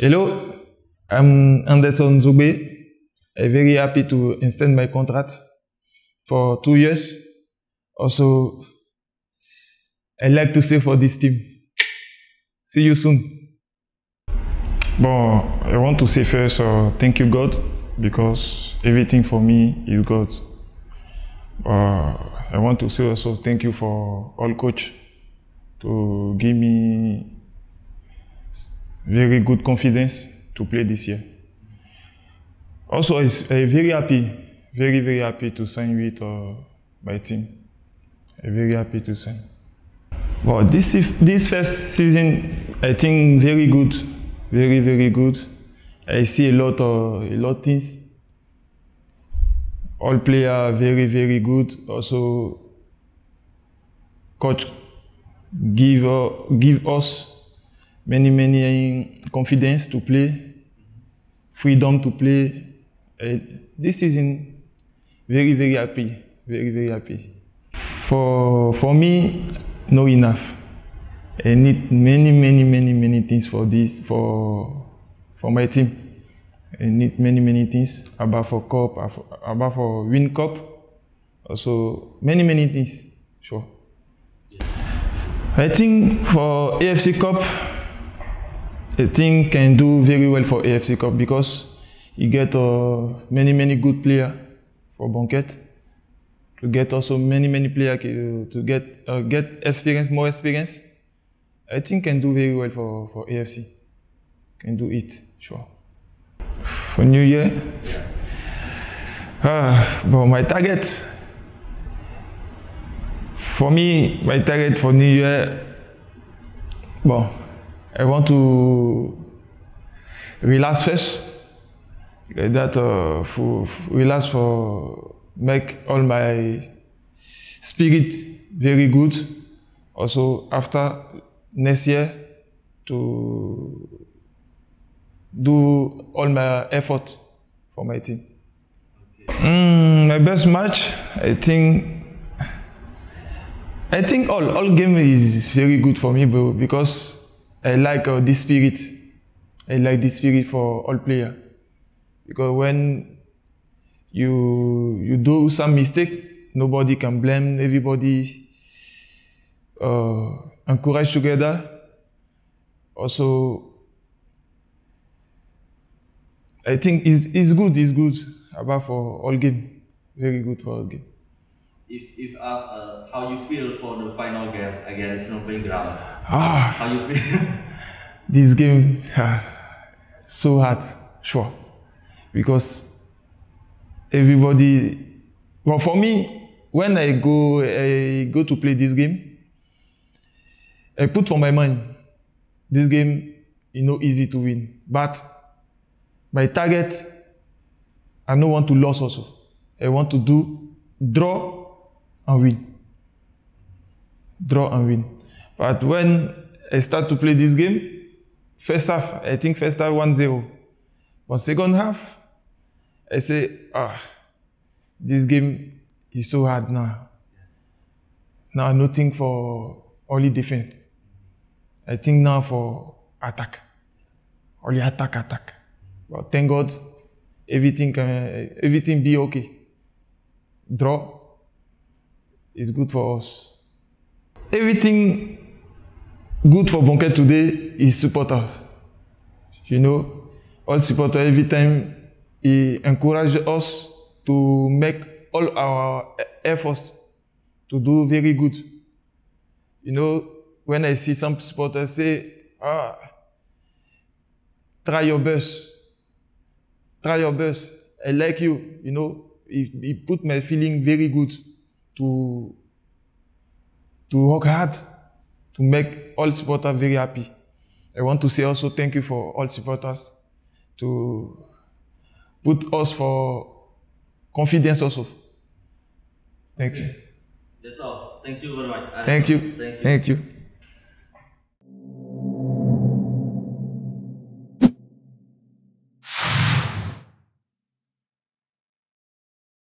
Hello, I'm Anderson Zogbe. I'm very happy to extend my contract for two years. Also, I like to say for this team. See you soon. Bon, I want to say first, uh, thank you God, because everything for me is God. Uh, I want to say also thank you for all coach to give me very good confidence to play this year. Also, I'm very happy, very, very happy to sign with uh, my team. I'm very happy to sign. Well, this, this first season, I think very good, very, very good. I see a lot of a lot of things. All player very, very good. Also, coach give uh, give us many, many confidence to play, freedom to play. Uh, this season, very, very happy, very, very happy. For, for me, no enough. I need many, many, many, many things for this, for, for my team. I need many, many things about for cup, about for win cup. Also, many, many things, sure. I think for AFC Cup, a team can do very well for AFC Cup because you get uh, many many good players for Boeung Ket. To get also many many players to get uh, get experience, more experience. I think can do very well for for AFC. Can do it, sure. For New Year, ah, but my target. For me, my target for New Year, well, I want to relax first. That uh, for, for relax for make all my spirit very good. Also after next year to do all my effort for my team. Mm, my best match, I think. I think all all game is very good for me, bro, because I like uh, this spirit. I like this spirit for all players. Because when you you do some mistake, nobody can blame. Everybody uh, encourage together. Also, I think it's, it's good. It's good about for all game. Very good for all game. If, if uh, uh, how you feel for the final game against Phnom Ground? Ah, How you feel? this game ah, so hard, sure, because everybody. Well, for me, when I go, I go to play this game. I put for my mind, this game, you know, easy to win, but my target, I don't want to lose also. I want to do draw and win. Draw and win. But when I start to play this game, first half, I think first half 1-0. But second half, I say, ah, this game is so hard now. Now nothing for only defense. I think now for attack. Only attack, attack. But thank God, everything can, everything be okay. Draw is good for us. Everything good for Bonket today is supporters. You know, all supporters every time he encourage us to make all our efforts to do very good. You know, when I see some supporters say, ah, try your best. Try your best. I like you. You know, it, it put my feeling very good to to work hard to make all supporters very happy. I want to say also thank you for all supporters to put us for confidence also. Thank you. That's all. Thank you very much. Thank you. Thank you. Thank you.